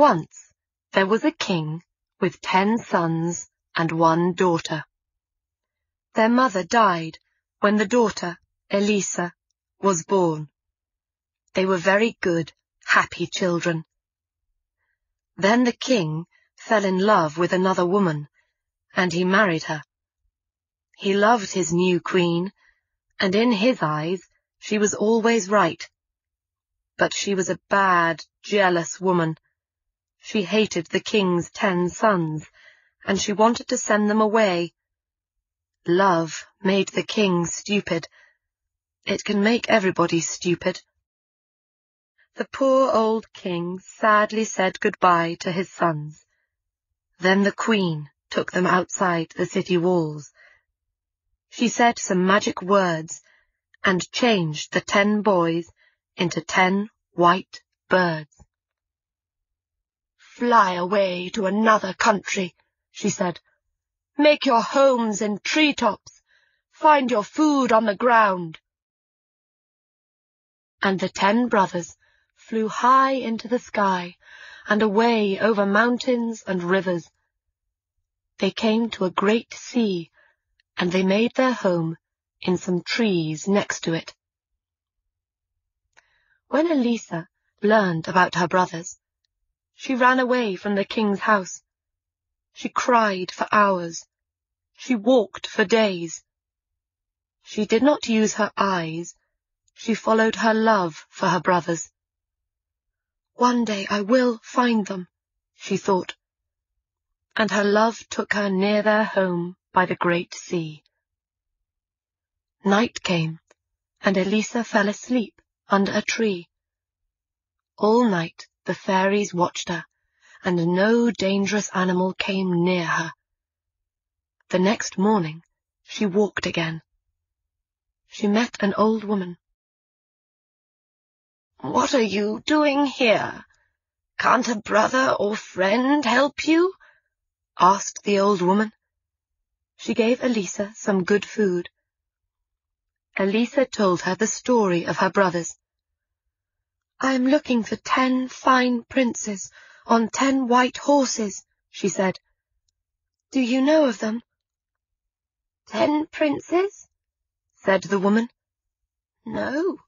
Once there was a king with ten sons and one daughter. Their mother died when the daughter, Elisa, was born. They were very good, happy children. Then the king fell in love with another woman, and he married her. He loved his new queen, and in his eyes she was always right. But she was a bad, jealous woman. She hated the king's ten sons, and she wanted to send them away. Love made the king stupid. It can make everybody stupid. The poor old king sadly said goodbye to his sons. Then the queen took them outside the city walls. She said some magic words and changed the ten boys into ten white birds. Fly away to another country, she said. Make your homes in treetops. Find your food on the ground. And the ten brothers flew high into the sky and away over mountains and rivers. They came to a great sea, and they made their home in some trees next to it. When Elisa learned about her brothers, she ran away from the king's house. She cried for hours. She walked for days. She did not use her eyes. She followed her love for her brothers. One day I will find them, she thought. And her love took her near their home by the great sea. Night came, and Elisa fell asleep under a tree. All night the fairies watched her, and no dangerous animal came near her. The next morning she walked again. She met an old woman. What are you doing here? Can't a brother or friend help you? asked the old woman. She gave Elisa some good food Elisa told her the story of her brothers. I am looking for ten fine princes on ten white horses, she said. Do you know of them? Ten princes? said the woman. No,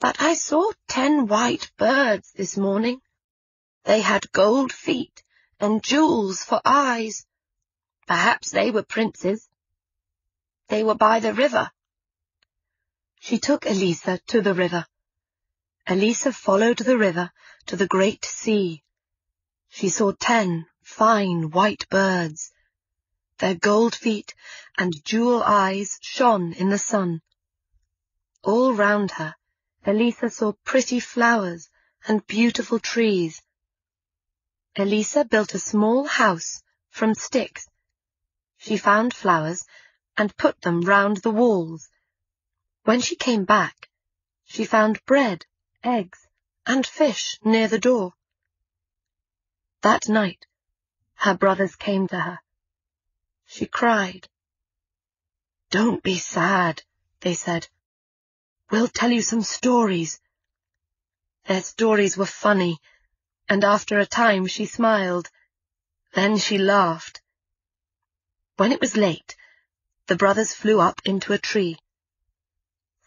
but I saw ten white birds this morning. They had gold feet and jewels for eyes. Perhaps they were princes. They were by the river she took Elisa to the river. Elisa followed the river to the great sea. She saw ten fine white birds. Their gold feet and jewel eyes shone in the sun. All round her, Elisa saw pretty flowers and beautiful trees. Elisa built a small house from sticks. She found flowers and put them round the walls when she came back, she found bread, eggs, and fish near the door. That night, her brothers came to her. She cried. Don't be sad, they said. We'll tell you some stories. Their stories were funny, and after a time she smiled. Then she laughed. When it was late, the brothers flew up into a tree.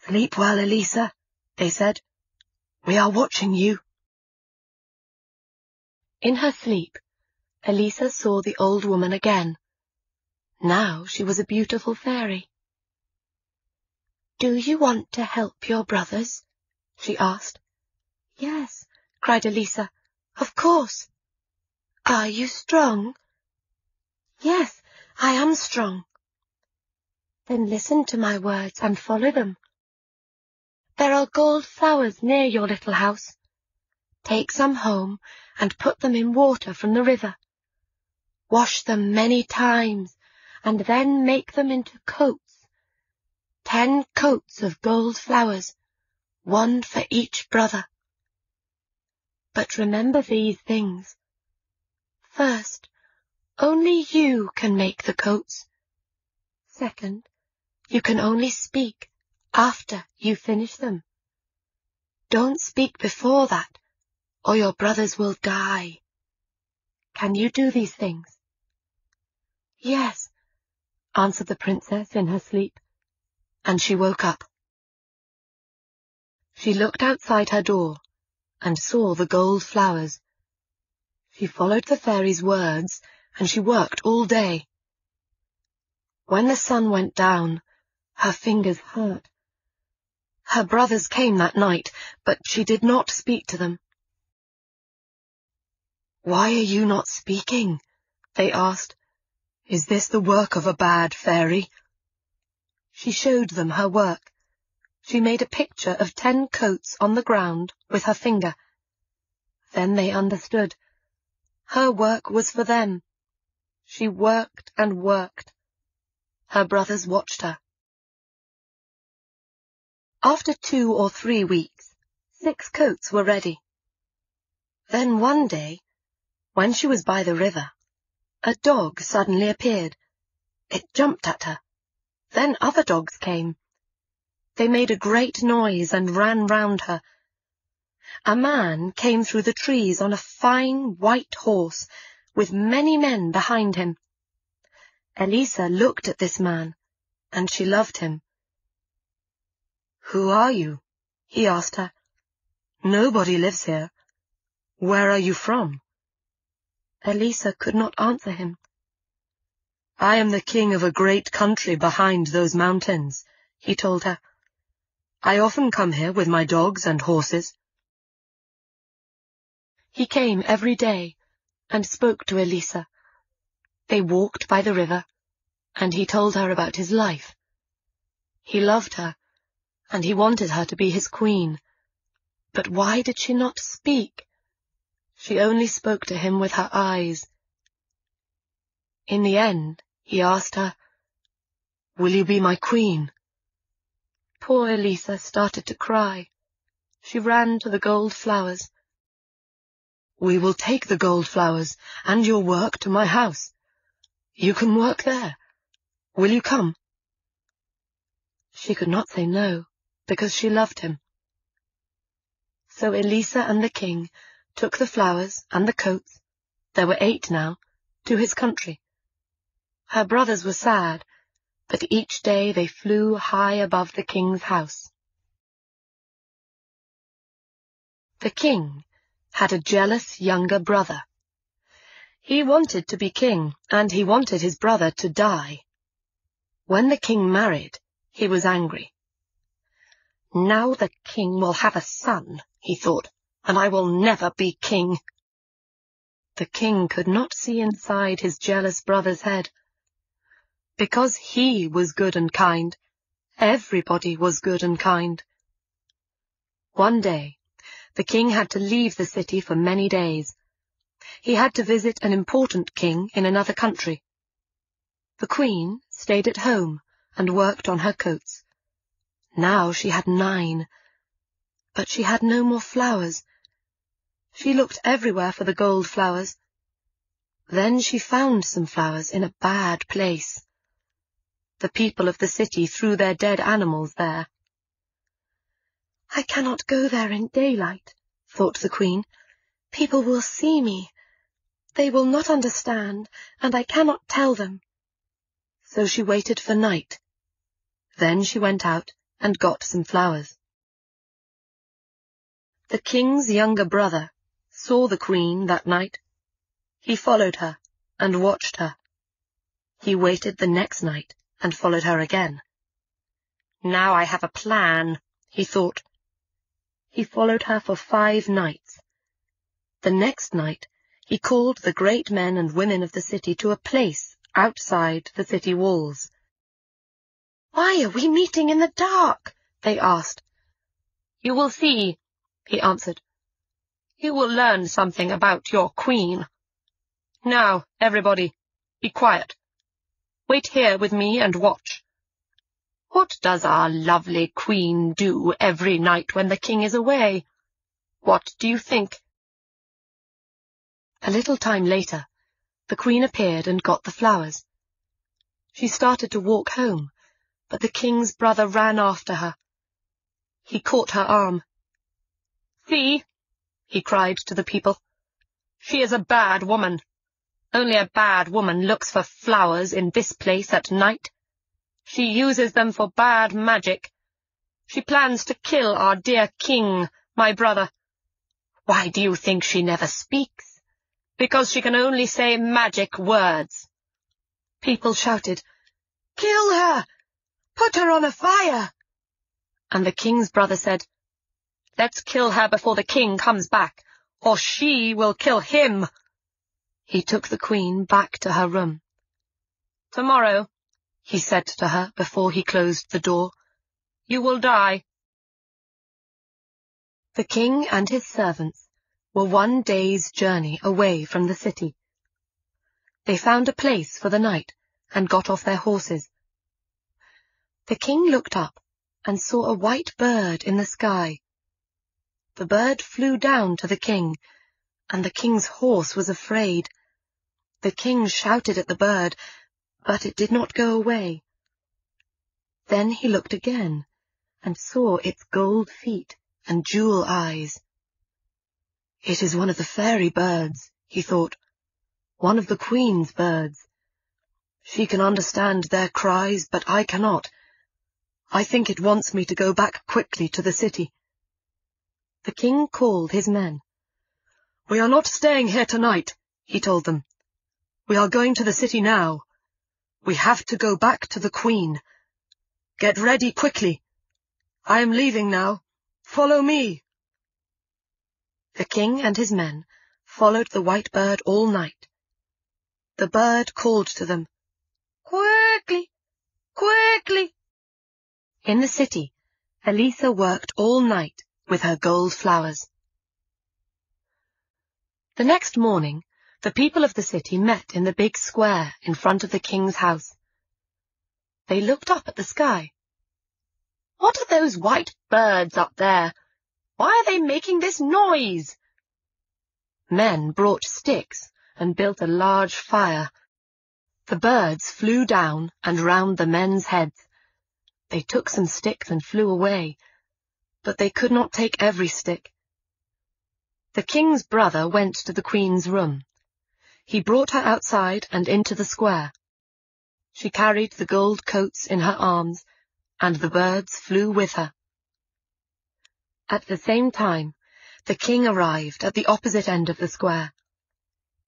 Sleep well, Elisa, they said. We are watching you. In her sleep, Elisa saw the old woman again. Now she was a beautiful fairy. Do you want to help your brothers? she asked. Yes, cried Elisa. Of course. Are you strong? Yes, I am strong. Then listen to my words and follow them. There are gold flowers near your little house. Take some home and put them in water from the river. Wash them many times and then make them into coats. Ten coats of gold flowers, one for each brother. But remember these things. First, only you can make the coats. Second, you can only speak after you finish them. Don't speak before that, or your brothers will die. Can you do these things? Yes, answered the princess in her sleep, and she woke up. She looked outside her door and saw the gold flowers. She followed the fairy's words, and she worked all day. When the sun went down, her fingers hurt. Her brothers came that night, but she did not speak to them. Why are you not speaking? they asked. Is this the work of a bad fairy? She showed them her work. She made a picture of ten coats on the ground with her finger. Then they understood. Her work was for them. She worked and worked. Her brothers watched her. After two or three weeks, six coats were ready. Then one day, when she was by the river, a dog suddenly appeared. It jumped at her. Then other dogs came. They made a great noise and ran round her. A man came through the trees on a fine white horse, with many men behind him. Elisa looked at this man, and she loved him. Who are you? he asked her. Nobody lives here. Where are you from? Elisa could not answer him. I am the king of a great country behind those mountains, he told her. I often come here with my dogs and horses. He came every day and spoke to Elisa. They walked by the river, and he told her about his life. He loved her, and he wanted her to be his queen. But why did she not speak? She only spoke to him with her eyes. In the end, he asked her, Will you be my queen? Poor Elisa started to cry. She ran to the gold flowers. We will take the gold flowers and your work to my house. You can work there. Will you come? She could not say no, because she loved him. So Elisa and the king took the flowers and the coats, there were eight now, to his country. Her brothers were sad, but each day they flew high above the king's house. The king had a jealous younger brother. He wanted to be king, and he wanted his brother to die. When the king married, he was angry. Now the king will have a son, he thought and I will never be king. The king could not see inside his jealous brother's head. Because he was good and kind, everybody was good and kind. One day, the king had to leave the city for many days. He had to visit an important king in another country. The queen stayed at home and worked on her coats. Now she had nine, but she had no more flowers she looked everywhere for the gold flowers. Then she found some flowers in a bad place. The people of the city threw their dead animals there. I cannot go there in daylight, thought the queen. People will see me. They will not understand, and I cannot tell them. So she waited for night. Then she went out and got some flowers. The king's younger brother saw the queen that night. He followed her and watched her. He waited the next night and followed her again. Now I have a plan, he thought. He followed her for five nights. The next night he called the great men and women of the city to a place outside the city walls. Why are we meeting in the dark? they asked. You will see, he answered you will learn something about your queen. Now, everybody, be quiet. Wait here with me and watch. What does our lovely queen do every night when the king is away? What do you think? A little time later, the queen appeared and got the flowers. She started to walk home, but the king's brother ran after her. He caught her arm. See, he cried to the people. She is a bad woman. Only a bad woman looks for flowers in this place at night. She uses them for bad magic. She plans to kill our dear king, my brother. Why do you think she never speaks? Because she can only say magic words. People shouted, Kill her! Put her on a fire! And the king's brother said, Let's kill her before the king comes back, or she will kill him. He took the queen back to her room. Tomorrow, he said to her before he closed the door, you will die. The king and his servants were one day's journey away from the city. They found a place for the night and got off their horses. The king looked up and saw a white bird in the sky. The bird flew down to the king, and the king's horse was afraid. The king shouted at the bird, but it did not go away. Then he looked again, and saw its gold feet and jewel eyes. It is one of the fairy birds, he thought, one of the queen's birds. She can understand their cries, but I cannot. I think it wants me to go back quickly to the city. The king called his men. We are not staying here tonight, he told them. We are going to the city now. We have to go back to the queen. Get ready quickly. I am leaving now. Follow me. The king and his men followed the white bird all night. The bird called to them, Quickly, quickly. In the city, Elisa worked all night with her gold flowers. The next morning, the people of the city met in the big square in front of the king's house. They looked up at the sky. What are those white birds up there? Why are they making this noise? Men brought sticks and built a large fire. The birds flew down and round the men's heads. They took some sticks and flew away, but they could not take every stick. The king's brother went to the queen's room. He brought her outside and into the square. She carried the gold coats in her arms and the birds flew with her. At the same time, the king arrived at the opposite end of the square.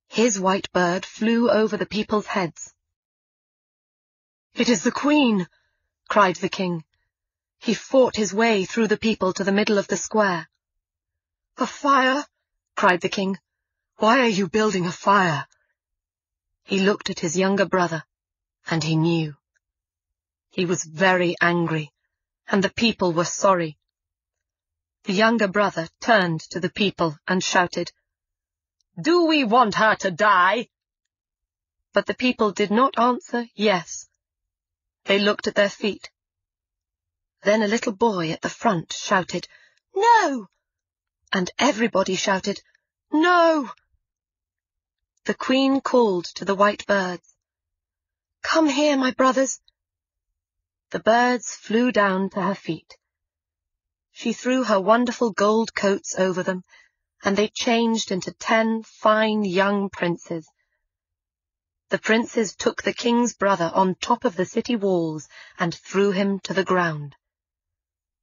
His white bird flew over the people's heads. It is the queen, cried the king. He fought his way through the people to the middle of the square. A fire, cried the king. Why are you building a fire? He looked at his younger brother, and he knew. He was very angry, and the people were sorry. The younger brother turned to the people and shouted, Do we want her to die? But the people did not answer yes. They looked at their feet. Then a little boy at the front shouted, No! And everybody shouted, No! The queen called to the white birds, Come here, my brothers, the birds flew down to her feet. She threw her wonderful gold coats over them, and they changed into ten fine young princes. The princes took the king's brother on top of the city walls and threw him to the ground.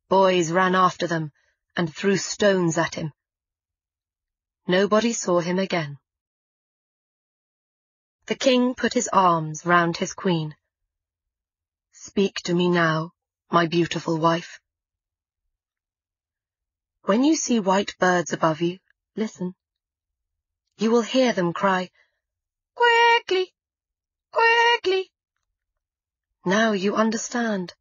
Boys ran after them and threw stones at him. Nobody saw him again. The king put his arms round his queen. Speak to me now, my beautiful wife. When you see white birds above you, listen. You will hear them cry, Quickly! Quickly! Now you understand.